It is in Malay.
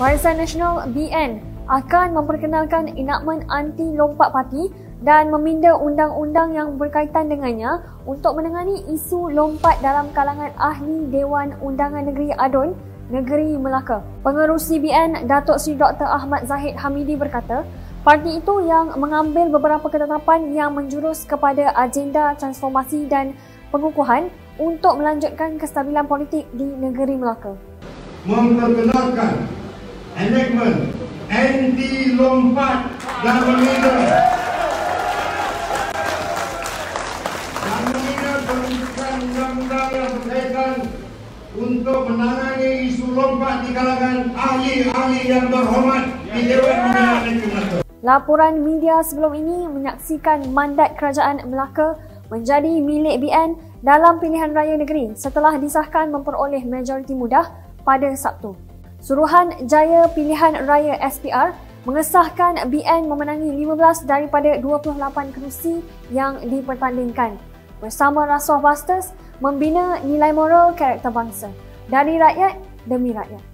Barisan Nasional BN akan memperkenalkan enakmen anti lompat parti dan meminda undang-undang yang berkaitan dengannya untuk menangani isu lompat dalam kalangan ahli Dewan Undangan Negeri Adun, Negeri Melaka. Pengerusi BN Datuk Seri Dr. Ahmad Zahid Hamidi berkata, parti itu yang mengambil beberapa ketetapan yang menjurus kepada agenda transformasi dan pengukuhan untuk melanjutkan kestabilan politik di negeri Melaka. Memperkenalkan enactment anti lompat dan meminda dan meminda peruntukan undang-undang yang berkaitan untuk menangani isu lompat di kalangan ahli-ahli yang berhormat di Dewan Undangan Negeri. Laporan media sebelum ini menyaksikan mandat kerajaan Melaka menjadi milik BN dalam pilihan raya negeri setelah disahkan memperoleh majoriti mudah pada Sabtu. Suruhan Jaya Pilihan Raya SPR mengesahkan BN memenangi 15 daripada 28 kerusi yang dipertandingkan bersama Rasuah Busters membina nilai moral karakter bangsa dari rakyat demi rakyat.